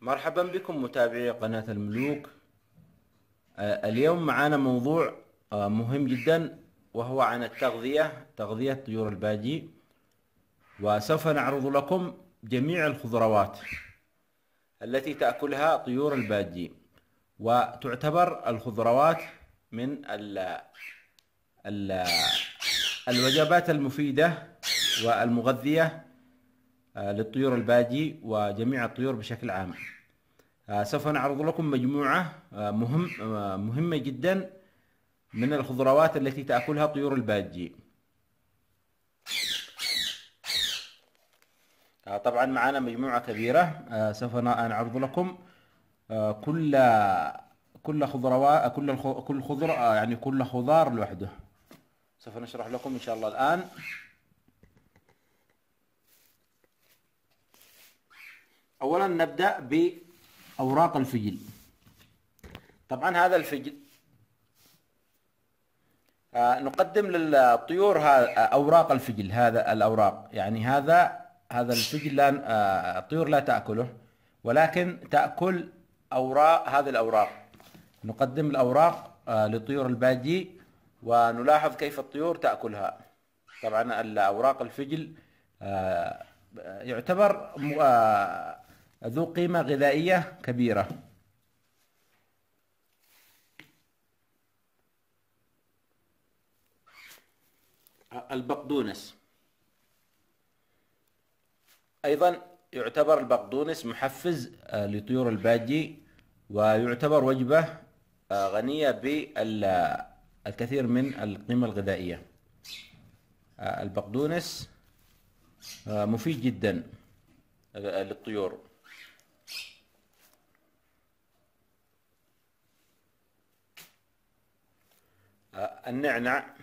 مرحبا بكم متابعي قناة الملوك. آه، اليوم معنا موضوع آه، مهم جدا وهو عن التغذية تغذية طيور الباجي. وسوف نعرض لكم جميع الخضروات التي تأكلها طيور الباجي. وتعتبر الخضروات من ال ال الوجبات المفيدة والمغذية للطيور الباجي وجميع الطيور بشكل عام. آه، سوف نعرض لكم مجموعة آه، مهم مهمة جدا من الخضروات التي تأكلها طيور الباجي طبعا معنا مجموعة كبيرة. سوف نعرض لكم كل كل خضروات كل كل خضر يعني كل خضار لوحده. سوف نشرح لكم إن شاء الله الآن. اولا نبدأ بأوراق الفجل. طبعا هذا الفجل آه نقدم للطيور أوراق الفجل هذا الأوراق. يعني هذا هذا الفجل لا آه الطيور لا تأكله ولكن تأكل أوراق هذه الأوراق. نقدم الأوراق آه لطيور الباجي ونلاحظ كيف الطيور تأكلها. طبعا الأوراق الفجل يعتبر ذو قيمة غذائية كبيرة. البقدونس. أيضا يعتبر البقدونس محفز آه، لطيور الباجي ويعتبر وجبة آه، غنية بالكثير من القيمة الغذائية. آه، البقدونس مفيد جدا للطيور. النعنع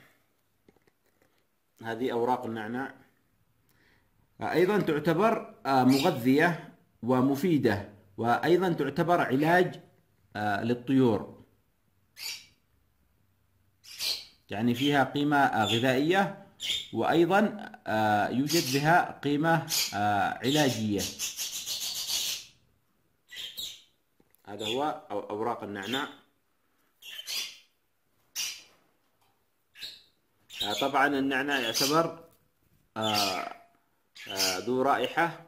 هذه أوراق النعناع. أيضا تعتبر آه، مغذية ومفيدة وأيضا تعتبر علاج آه، للطيور. يعني فيها قيمة آه، غذائية وأيضا يوجد بها قيمة علاجية. هذا هو أوراق النعناع. طبعا النعناع يعتبر آه، آه، ذو رائحة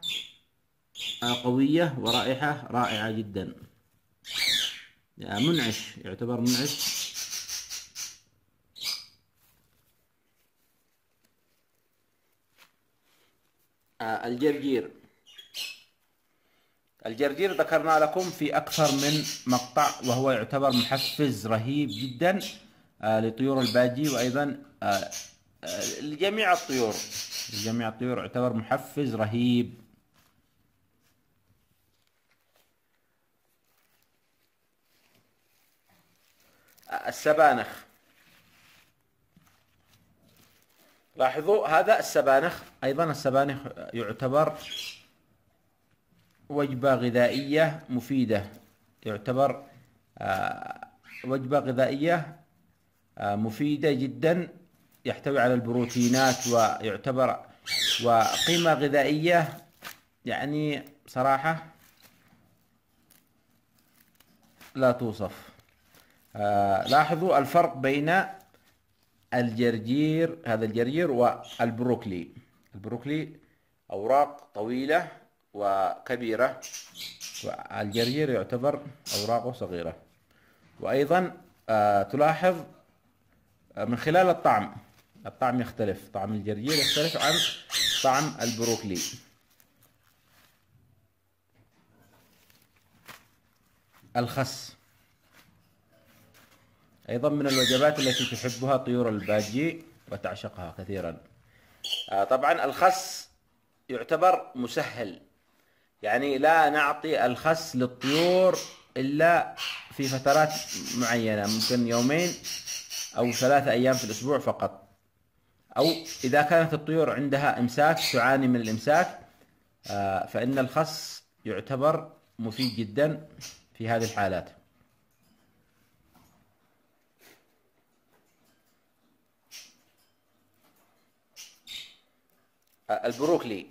قوية ورائحة رائعة جدا. منعش يعتبر منعش. الجرجير. الجرجير ذكرنا لكم في أكثر من مقطع وهو يعتبر محفز رهيب جدا. لطيور الباجي وأيضا آه، آه، لجميع الطيور. لجميع الطيور يعتبر محفز رهيب. السبانخ. لاحظوا هذا السبانخ. أيضا السبانخ يعتبر وجبة غذائية مفيدة. يعتبر آه، وجبة غذائية مفيدة جدا يحتوي على البروتينات ويعتبر وقيمة غذائية يعني صراحة لا توصف. آه لاحظوا الفرق بين الجرجير هذا الجرجير والبروكلي. البروكلي أوراق طويلة وكبيرة والجرجير يعتبر أوراقه صغيرة. وأيضا آه تلاحظ من خلال الطعم. الطعم يختلف. طعم الجرجير يختلف عن طعم البروكلي. الخس. أيضا من الوجبات التي تحبها طيور الباجي وتعشقها كثيرا. آه، طبعا الخس يعتبر مسهل. يعني لا نعطي الخس للطيور إلا في فترات معينة. ممكن يومين أو ثلاثة أيام في الأسبوع فقط. أو إذا كانت الطيور عندها إمساك تعاني من الإمساك آه، فإن الخس يعتبر مفيد جدا في هذه الحالات. آه، البروكلي.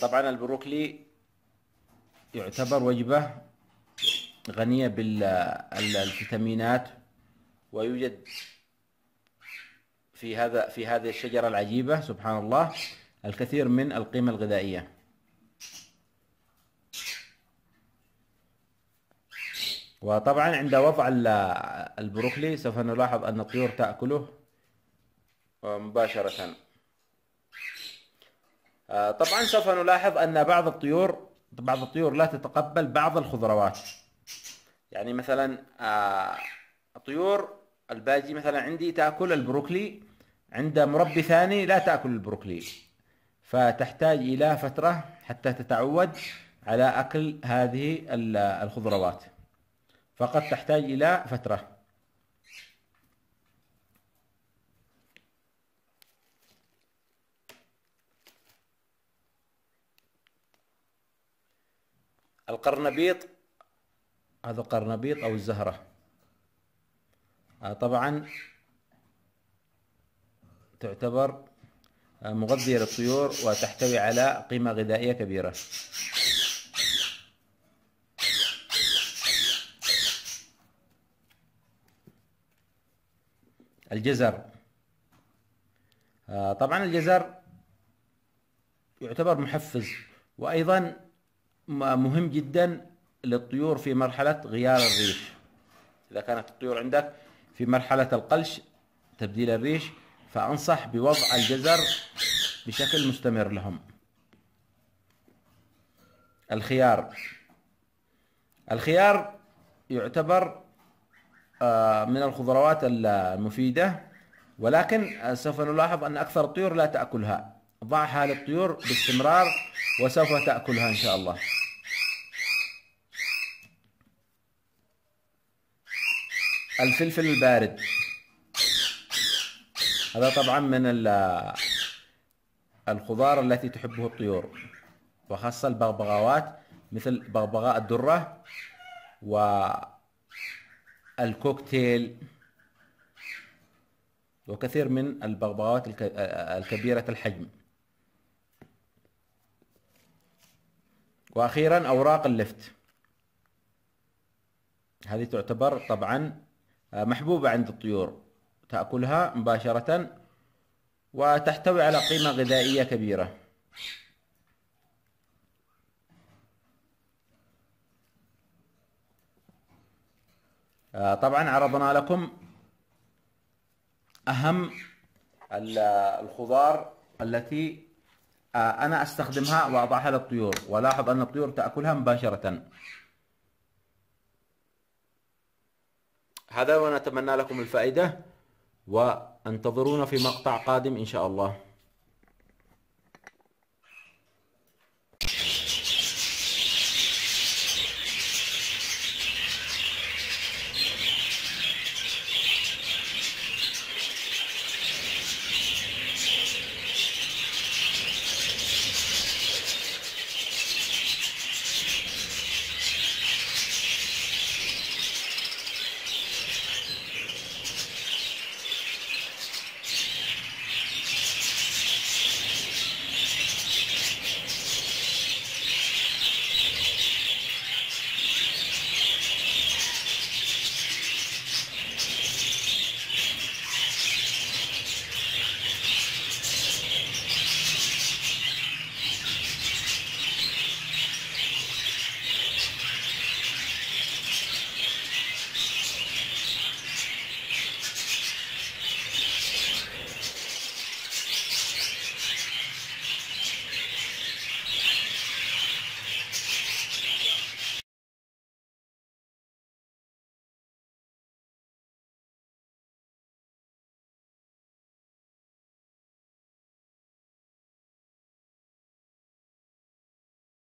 طبعا البروكلي يعتبر وجبة غنية بالفيتامينات ويوجد في هذا في هذه الشجرة العجيبة سبحان الله الكثير من القيمة الغذائية. وطبعا عند وضع البروكلي سوف نلاحظ أن الطيور تأكله مباشرة. آه، طبعا سوف نلاحظ أن بعض الطيور بعض الطيور لا تتقبل بعض الخضروات. يعني مثلا آه، طيور الباجي مثلا عندي تأكل البروكلي عند مربي ثاني لا تأكل البروكلي. فتحتاج إلى فترة حتى تتعود على أكل هذه الخضروات. فقد تحتاج إلى فترة. القرنبيط هذا قرنبيط أو الزهرة. آه، طبعا تعتبر آه، مغذية للطيور وتحتوي على قيمة غذائية كبيرة. الجزر. آه، طبعا الجزر يعتبر محفز وأيضا مهم جدا للطيور في مرحلة غيار الريش. إذا كانت الطيور عندك في مرحلة القلش تبديل الريش فأنصح بوضع الجزر بشكل مستمر لهم. الخيار. الخيار يعتبر آه، من الخضروات المفيدة ولكن سوف نلاحظ أن أكثر الطيور لا تأكلها. ضعها للطيور باستمرار وسوف تأكلها إن شاء الله. الفلفل البارد. هذا طبعا من الخضار التي تحبه الطيور وخاصة البغبغاوات مثل بغبغاء الدرة والكوكتيل وكثير من البغبغاوات الكبيرة الحجم. وأخيرا أوراق اللفت. هذه تعتبر طبعا محبوبة عند الطيور. تأكلها مباشرة وتحتوي على قيمة غذائية كبيرة. آه، طبعا عرضنا لكم أهم الخضار التي آه، أنا أستخدمها وأضعها للطيور. ولاحظ أن الطيور تأكلها مباشرة. هذا ونتمنى لكم الفائدة وانتظرونا في مقطع قادم إن شاء الله.